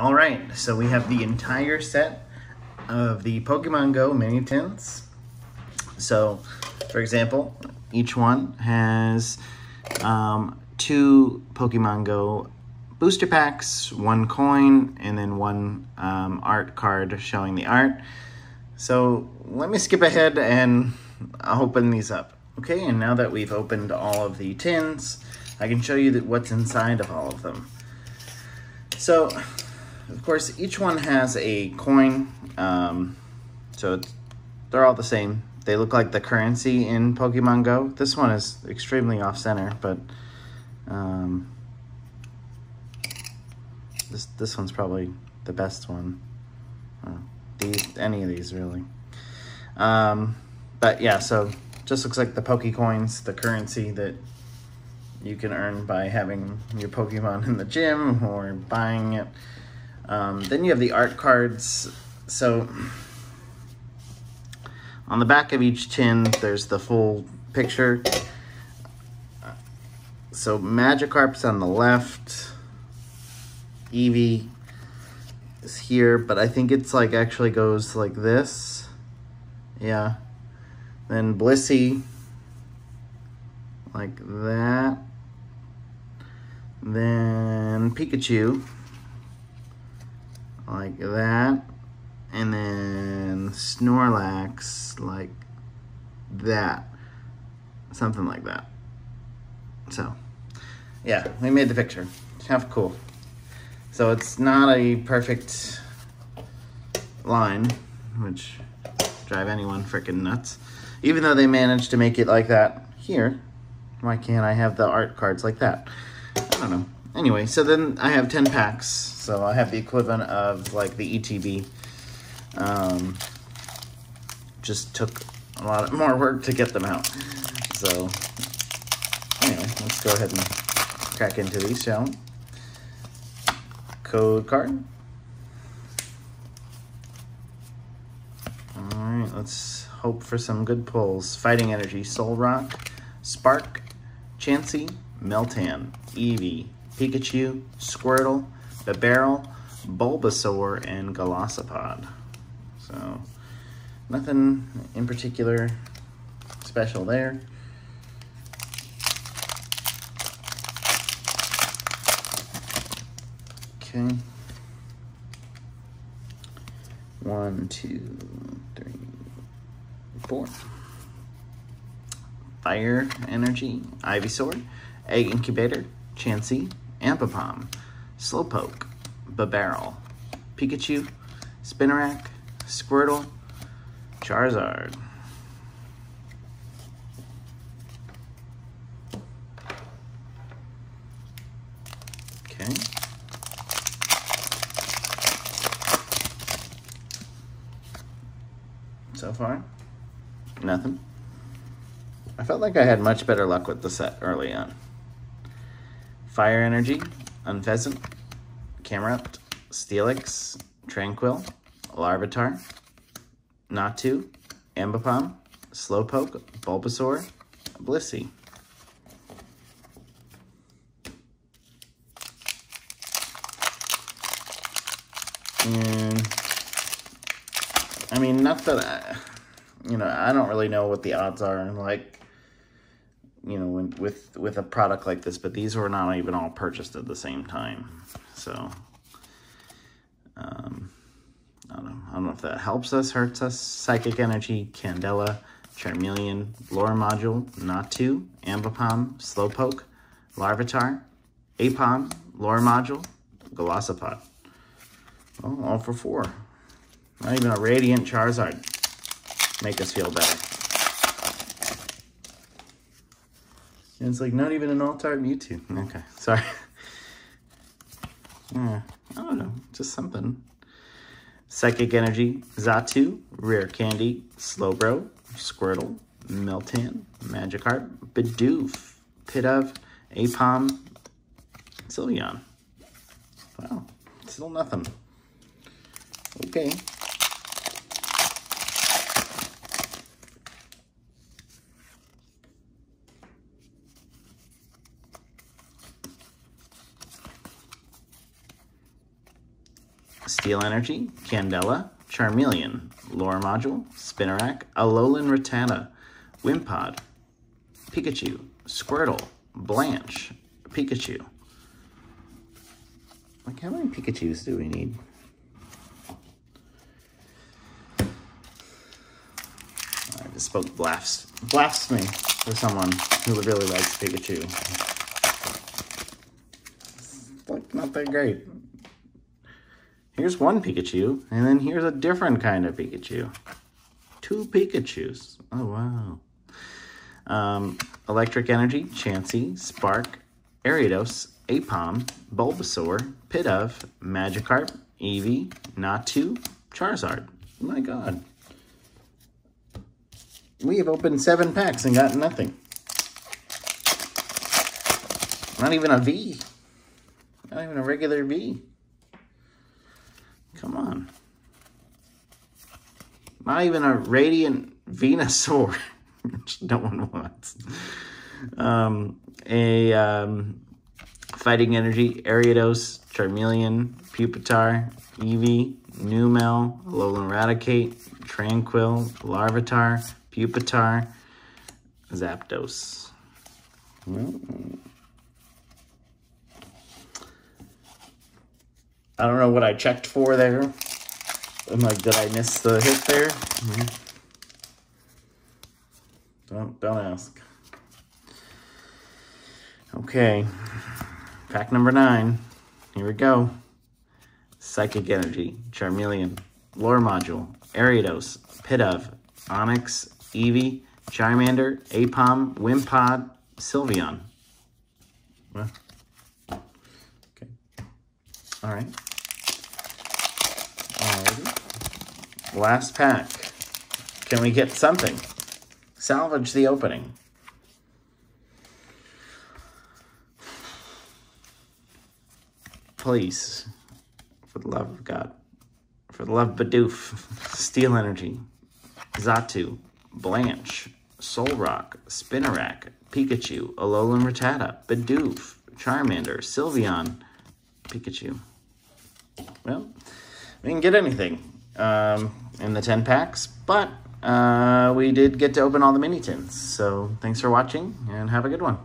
All right, so we have the entire set of the Pokemon Go mini tins. So, for example, each one has um, two Pokemon Go booster packs, one coin, and then one um, art card showing the art. So let me skip ahead and I'll open these up. Okay, and now that we've opened all of the tins, I can show you what's inside of all of them. So, of course, each one has a coin. Um, so they're all the same. They look like the currency in Pokemon Go. This one is extremely off-center, but um, this this one's probably the best one. These any of these really. Um, but yeah, so just looks like the Pokecoins, the currency that you can earn by having your Pokemon in the gym or buying it. Um, then you have the art cards. So on the back of each tin, there's the full picture. So Magikarp's on the left. Eevee is here, but I think it's like actually goes like this. Yeah. Then Blissey, like that. Then Pikachu, like that. And then Snorlax, like that. Something like that. So, yeah, we made the picture. Of cool. So it's not a perfect line, which drive anyone freaking nuts. Even though they managed to make it like that here, why can't I have the art cards like that? I don't know. Anyway, so then I have 10 packs. So I have the equivalent of like the ETB. Um, just took a lot more work to get them out. So anyway, let's go ahead and crack into these, shall we? Code card. Alright, let's hope for some good pulls. Fighting Energy, Solrock, Spark, Chansey, Meltan, Eevee, Pikachu, Squirtle, Bibarel, Bulbasaur, and Golisopod. So, nothing in particular special there. Okay. One, two, three, four. Fire Energy, Ivysaur, Egg Incubator, Chansey, Ambipom, Slowpoke, Bibarel, Pikachu, Spinarak, Squirtle, Charizard. Okay. So far, nothing. I felt like I had much better luck with the set early on. Fire Energy, Unfezant, Camerupt, Steelix, Tranquill, Larvitar, Natu, Ambipom, Slowpoke, Bulbasaur, Blissey. And, I mean, not that, I, you know, I don't really know what the odds are, like, you know, when, with with a product like this, but these were not even all purchased at the same time. So, um, I don't know. I don't know if that helps us, hurts us. Psychic Energy, Candela, Charmeleon, Lure Module, Natu, Ambipom, Slowpoke, Larvitar, Aipom, Lure Module, Golisopod. Oh, all for four. Not even a Radiant Charizard. Make us feel better. And it's like not even an alt-art Mewtwo. Okay, sorry. Yeah, I don't know, just something. Psychic Energy, Xatu, Rare Candy, Slowbro, Squirtle, Meltan, Magikarp, Bidoof, Pidove, Aipom, Sylveon. Wow, still nothing. Okay. Steel Energy, Candela, Charmeleon, Lure Module, Spinarak, Alolan Rattata, Wimpod, Pikachu, Squirtle, Blanche, Pikachu. Like, how many Pikachus do we need? I just spoke blast, blasphemy for someone who really likes Pikachu. It's like not that great. Here's one Pikachu, and then here's a different kind of Pikachu. Two Pikachus. Oh, wow. Um, Electric Energy, Chansey, Spark, Ariados, Aipom, Bulbasaur, Pidove, Magikarp, Eevee, Natu, Charizard. Oh my god. We have opened seven packs and got nothing. Not even a V. Not even a regular V. Come on. Not even a Radiant Venusaur, which no one wants. Um, a um, Fighting Energy, Ariados, Charmeleon, Pupitar, Eevee, Numel, Alolan Raticate, Tranquill, Larvitar, Pupitar, Zapdos. I don't know what I checked for there. I'm like, did I miss the hit there? Mm -hmm. Don't don't ask. Okay, pack number nine. Here we go. Psychic Energy, Charmeleon, Lure Module, Ariados, Pidove, Onix, Eevee, Charmander, Aipom, Wimpod, Sylveon. Okay. All right. Last pack. Can we get something? Salvage the opening. Please, for the love of God, for the love of Bidoof, Steel Energy, Xatu. Blanche, Solrock, Spinarak, Pikachu, Alolan Rattata, Bidoof, Charmander, Sylveon, Pikachu. Well, we didn't get anything um, in the 10 packs, but uh, we did get to open all the mini tins. So thanks for watching and have a good one.